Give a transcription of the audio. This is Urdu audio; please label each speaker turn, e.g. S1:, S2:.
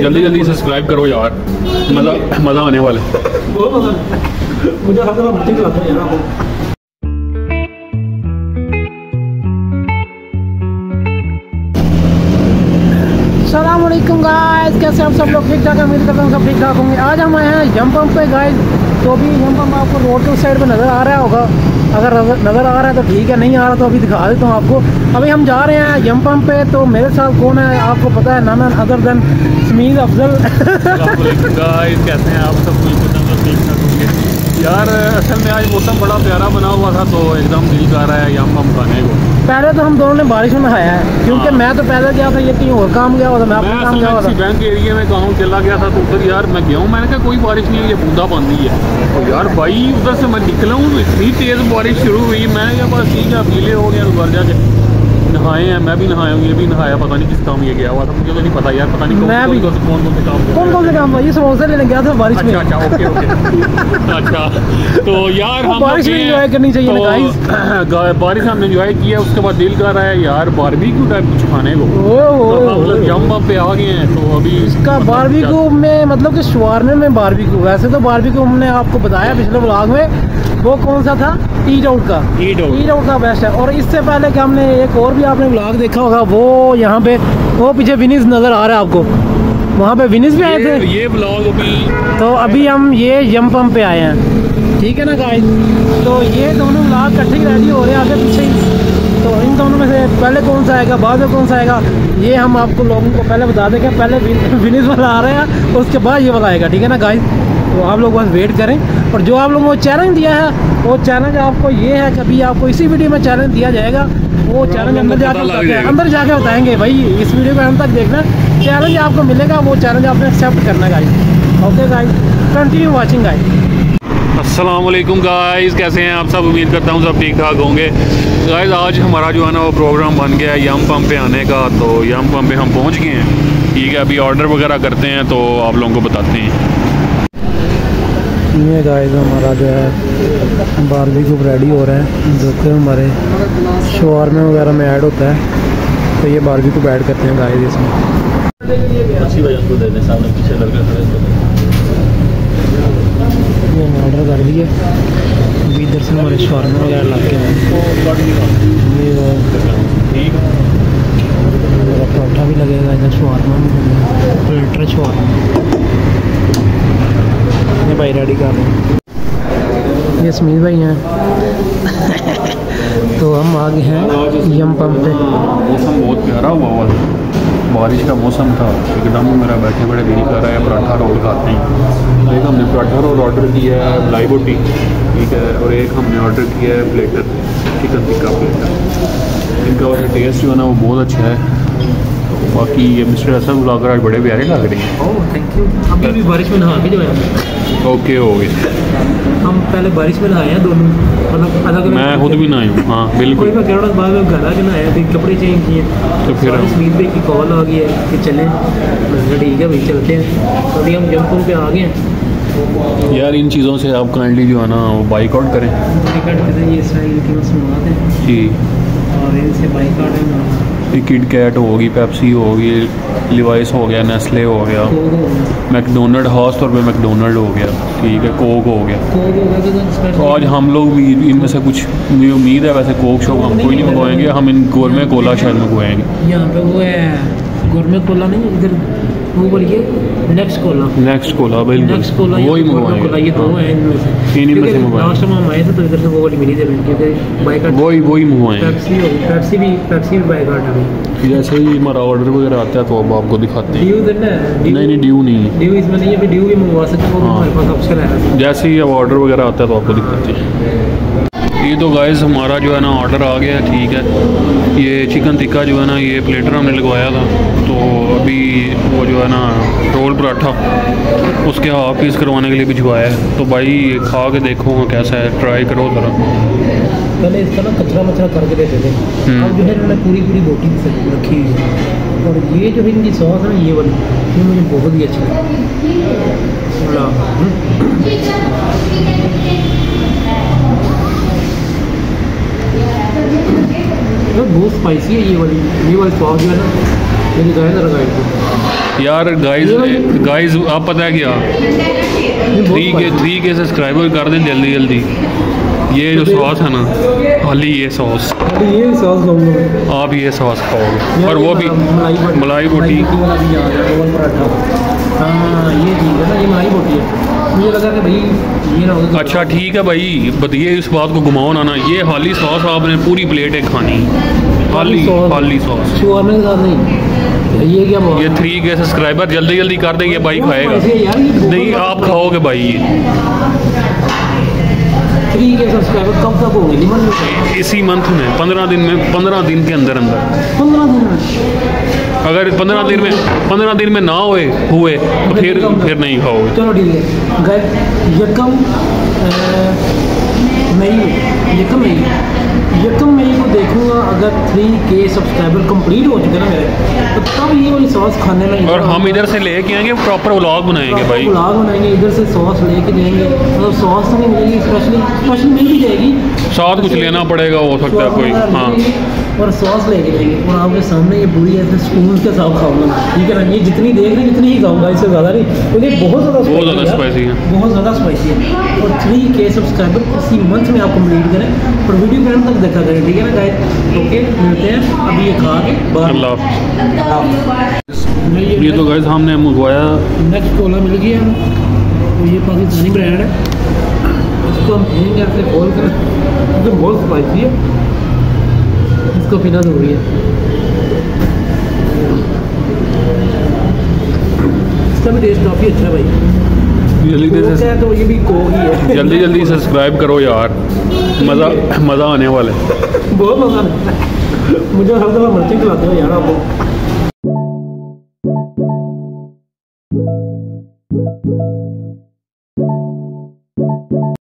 S1: جلدی جلدی سبسکرائب کرو یار۔ مزہ مزہ آنے والا ہے۔
S2: بہت پسند ہے مجھے ہر دفعہ مٹی کھلاتا ہے یار۔ آپ کو السلام علیکم گائز کیسے آپ سب لوگ؟ ٹھیک ٹھاک امید کرتا ہوں سب ٹھیک ٹھاک ہوں گے۔ آج ہم آئے ہیں یم پمپ پہ گائز تو ابھی یم پمپ آپ کو روڈ کے سائڈ پہ نظر آ رہا ہوگا۔ اگر نظر آ رہا ہے تو ٹھیک ہے، نہیں آ رہا تو ابھی دکھا دیتا ہوں آپ کو۔ ابھی ہم جا رہے ہیں یم پمپ پہ، تو میرے ساتھ کون ہے؟ آپ کو پتا ہے نانا ادر دین سمیز افضل۔
S1: کہتے ہیں آپ سب کچھ یار، اصل میں آج موسم بڑا پیارا بنا ہوا تھا، تو ایک دم دل کر رہا ہے یم پمپ کھانے کو۔
S2: پہلے تو ہم دونوں نے بارش میں نہایا ہے کیونکہ۔ میں تو پیدل گیا تھا یہ کہیں اور کام گیا ہوا تھا میں
S1: اصل
S2: کام گیا ہوا تھا
S1: بینک ایریے میں کہوں چلا گیا تھا تو ادھر یار میں گیا ہوں میں نے کہا کوئی بارش نہیں ہے یہ بوندا باندھی ہے تو یار بھائی ادھر سے میں نکلا ہوں اتنی تیز بارش شروع ہوئی میں نے کہا بس ٹھیک ہے اب گیلے ہو گئے گھر جا کے نہائے ہیں میں بھی نہایا ہوں یہ بھی نہایا پتہ نہیں کس کام یہ گیا ہوا تھا مجھے تو نہیں پتا یار پتہ نہیں
S2: میں بھی-
S1: کون کون سے کام
S2: کون سے کام یہ سموسے لینے گیا تھا بارش میں۔
S1: اچھا اچھا اوکے اوکے۔ اچھا تو یار ہم
S2: بارش
S1: گئے
S2: enjoy کرنی چاہیے نا
S1: تو گا- بارش ہم نے انجوائے کیا اس کے بعد دل کر رہا ہے یار باربی کیوں ٹائپ کچھ کھانے کو؟ ہم لوگ
S2: اوہ۔
S1: یم پہ آ گئے ہیں تو ابھی
S2: اس کا باربیکو میں مطلب کہ شوارنے میں باربیکو ویسے تو باربیکو ہم نے آپ کو بتایا پچھلے بلاگ میں۔ وہ کون سا تھا؟ ایٹ آؤٹ کا.
S1: Eat Out۔
S2: ایٹ آؤٹ کا بیسٹ ہے. اور اس سے پہلے کہ ہم نے ایک اور بھی آپ نے بلاگ دیکھا ہوگا وہ یہاں پہ وہ پیچھے ونیز نظر آ رہا ہے آپ کو۔ وہاں پہ ونیز بھی آئے تھے؟
S1: یہ بلاگ ابھی
S2: تو ابھی ہم یہ یم پمپ پہ آئے ہیں۔ ٹھیک ہے نا گائز تو یہ دونوں بلاگ کٹھے ریڈی ہو رہے ہیں آگے پیچھے تو ان دونوں میں سے پہلے کون سا آئے گا؟ بعد میں کون سا آئے گا؟ یہ ہم آپ کو لوگوں کو پہلے بتا دیں کہ پہلے ونیز والا آ رہا ہے اس کے بعد یہ والا آئے گا۔ ٹھیک ہے نا گائز تو آپ لوگ بس ویٹ کریں۔ اور جو آپ لوگوں کو چیلنج دیا ہے وہ چیلنج آپ کو یہ ہے کہ ابھی آپ کو اسی ویڈیو میں چیلنج دیا جائے گا۔ وہ چیلنج اندر جا کے بتاتے ہیں۔ اندر جا کے بتائیں گے بھائی اس ویڈیو کو ہم تک دیکھنا چیلنج آپ کو ملے گا وہ چیلنج آپ نے ایکسیپٹ کرنا ہے guys okay guys continue watching guys
S1: السلام علیکم گائز کیسے ہیں آپ؟ سب امید کرتا ہوں سب ٹھیک ٹھاک ہوں گے۔ گائز آج ہمارا جو ہے نا وہ پروگرام بن گیا ہے یم پمپ پہ آنے کا۔ تو یم پمپ پہ ہم پہنچ گئے ہیں۔ ٹھیک ہے ابھی آرڈر وغیرہ کرتے ہیں تو آپ لوگوں کو بتاتے ہیں۔
S2: یہ گائز ہمارا جو ہے باربی کو ریڈی ہو رہا ہے. جو کہ ہمارے شوارمے وغیرہ میں ایڈ ہوتا ہے. تو یہ باربی کو ایڈ کرتے ہیں گائز اس میں. یہ آرڈر کر دیے. ابھی ادھر سے ہمارے شوارمے وغیرہ لگ کے ہیں یہ میرا پراٹھا بھی لگے گا ادھر شوارما بھی پلیٹر شوارما یہ بھائی ریڈی کر رہے سمیت بھائی ہیں۔ تو ہم آگے ہیں یم پمپ پہ۔
S1: موسم بہت پیارا ہوا ہوا تھا بارش کا موسم تھا۔ ایک دم میرا بیٹھے بڑے دل کر رہا ہے پراٹھا رول کھاتے ہیں۔ ایک ہم نے پراٹھا رول آرڈر کیا ہے ملائی بوٹی ٹھیک ہے اور ایک ہم نے آرڈر کیا ہے پلیٹر چکن ٹکا پلیٹر ان کا ویسے ٹیسٹ جو ہے نا وہ بہت اچھا ہے۔ باقی یہ مسٹر اسد بلاگر آج بڑے پیارے لگ رہے ہیں۔
S2: تھینک یو ابھی بھی بارش میں نہا کے جو ہے۔
S1: اوکے ہو گئے
S2: پہلے بارش میں نہائے ہیں دونوں مطلب الگ
S1: میں خود بھی نہ ہوں ہاں بالکل
S2: میں کہہ رہا بعد میں گھر آ کے نہایا پھر کپڑے چینج کیے
S1: تو پھر
S2: سمید بھائی کی کال آ گئی ہے کہ چلیں ٹھیک ہے بھائی چلتے ہیں ابھی ہم جمپوں پہ آ گئے ہیں
S1: یار ان چیزوں سے آپ کائنڈلی جو ہے نا وہ بائک آؤٹ کریں
S2: ٹکٹ کہتے ہیں یہ اسرائیل کی مصنوعات ہیں
S1: جی
S2: اور ان سے بائک آٹ ہے
S1: کٹ کیٹ ہوگی پیپسی ہوگی لیوائس ہو گیا نیسلے ہو گیا میکڈونلڈ خاص طور پہ میکڈونلڈ ہو گیا ٹھیک ہے کوک ہو گیا
S2: تو
S1: آج ہم لوگ بھی ان میں سے کچھ مجھے امید ہے ویسے کوک شوک ہم کوئی نہیں منگوائیں گے ہم ان گورمے کولا شاید منگوائیں گے
S2: یہاں پہ وہ ہے گورمے کولا نہیں ادھر وہ بولیے کولا
S1: کولا بالکل۔
S2: نیکسٹ کولا
S1: وہی
S2: گورمے کولا یہ دو
S1: منگوائیں
S2: ہیں ان میں۔ سے
S1: میں منگوائیں
S2: لاسٹ ٹائم ہم آئے تھے تو ادھر سے وہ والی ملی تھی کیونکہ
S1: وہی وہی منگوائیں گے
S2: پیپسی پیپسی بھی پیپسی بھی ہے۔
S1: جیسے ہی ہمارا آرڈر وغیرہ آتا ہے تو اب آپ کو دکھاتے ہیں۔
S2: ڈیو ہے
S1: نہیں نہیں ڈیو نہیں
S2: ڈیو اس میں نہیں ہے ڈیو بھی منگوا سکتے ہیں۔ وہ
S1: ہاں۔
S2: ہمارے پاس آپشن ہے۔
S1: جیسے ہی اب آرڈر وغیرہ آتا ہے تو آپ کو دکھاتے ہیں۔ یہ تو گائز ہمارا جو ہے نا آرڈر آ گیا ہے ٹھیک ہے۔ یہ چکن ٹکا جو ہے نا یہ پلیٹر ہم نے لگوایا تھا۔ تو ابھی وہ جو ہے نا رول پراٹھا اس کے ہاف پیس کروانے کے لیے بھجوایا ہے۔ تو بھائی یہ کھا کے دیکھو گا کیسا ہے ٹرائی کرو ذرا۔
S2: پہلے اس کا نا کچرا مچرا کر کے دیتے تھے۔ اب جو ہے انہوں نے پوری پوری بوٹی سے رکھی ہوئی ہے۔ اور یہ جو ہے ان کی سوس ہے نا یہ والی یہ مجھے بہت ہی اچھا ہے بہت اسپائسی ہے یہ والی یہ والی سوس جو ہے نا میری گائے گائڈ کو
S1: یار گائز گائز آپ پتہ ہے کیا تھری کے تھری کے سبسکرائبر کر دیں جلدی جلدی یہ جو ساس ہے نا خالی یہ ساس
S2: یہ ساس لوں گا
S1: آپ یہ ساس کھاؤ گے اور وہ بھی ملائی بوٹی
S2: ہاں یہ ٹھیک ہے نا یہ ملائی بوٹی ہے مجھے لگا کہ بھائی یہ نہ ہو کہ-
S1: اچھا ٹھیک ہے بھائی بتائیے اس بات کو گھماؤ نا یہ خالی ساس آپ نے پوری پلیٹ ایک کھانی۔ خالی خالی ساس
S2: شورمے کے ساتھ نہیں۔ یہ کیا بات
S1: یہ تھری کے سبسکرائبر جلدی جلدی کر دیں یہ بھائی کھائے گا۔ نہیں آپ کھاؤ گے بھائی۔ یہ
S2: تھری کے سبسکرائبر کب تک ہوں گے؟
S1: اسی منتھ میں پندرہ دن میں پندرہ دن کے اندر اندر۔
S2: پندرہ دن میں۔
S1: اگر پندرہ دن میں پندرہ دن میں نہ ہوئے ہوئے تو پھر پھر نہیں کھاؤ گے
S2: چلو ٹھیک ہے۔ یکم مئی یکم مئی یکم مئی کو دیکھوں گا اگر تھری کے سبسکرائبر کمپلیٹ ہو چکے نا میرے تو تب یہ والی ساس کھانے میں
S1: اور ہم ادھر سے لے کے آئیں گے پراپر ولاگ بنائیں گے بھائی۔
S2: بلاگ بنائیں گے ادھر سے ساس لے کے جائیں گے۔ مطلب تو نہیں ملے گی اسپیشلی اسپیشل مل بھی جائے گی۔
S1: ساتھ کچھ لینا پڑے گا ہو سکتا ہے کوئی۔ ہاں۔
S2: اور ساس لے کے جائیں گے۔ اور آپ کے سامنے یہ بری ایسے اسپون کے ساتھ کھاؤں گا ٹھیک ہے نا؟ یہ جتنی دیکھ رہے ہیں اتنی ہی کھاؤں گا اس سے زیادہ نہیں۔ کیونکہ بہت زیادہ
S1: بہت زیادہ
S2: spicy
S1: ہے۔
S2: بہت زیادہ اسپائسی ہے۔ اور تھری کے سبسکرائبر اسی منتھ میں آپ کمپلیٹ کریں۔ اور ویڈیو کے اینڈ تک دیکھا کریں ٹھیک ہے نا گائز اوکے ملتے ہیں۔ ابھی یہ کھا کے
S1: اللہ حافظ۔ یہ تو گائز ہم نے منگوایا۔
S2: نیکسٹ کولا مل گیا۔ تو یہ پاکستانی برانڈ ہے۔ اس کو ہم پئیں گے ایسے کھول کر کیونکہ بہت اسپائسی ہے۔ اس کو پینا ضروری ہے اس کا بھی ٹیسٹ کافی اچھا ہے بھائی۔
S1: جلدی جلدی جلدی سبسکرائب کرو یار۔ مزہ مزہ آنے والے۔
S2: بہت مزہ مجھے ہر دفعہ مرچیں کھلاتے ہو یار آپ۔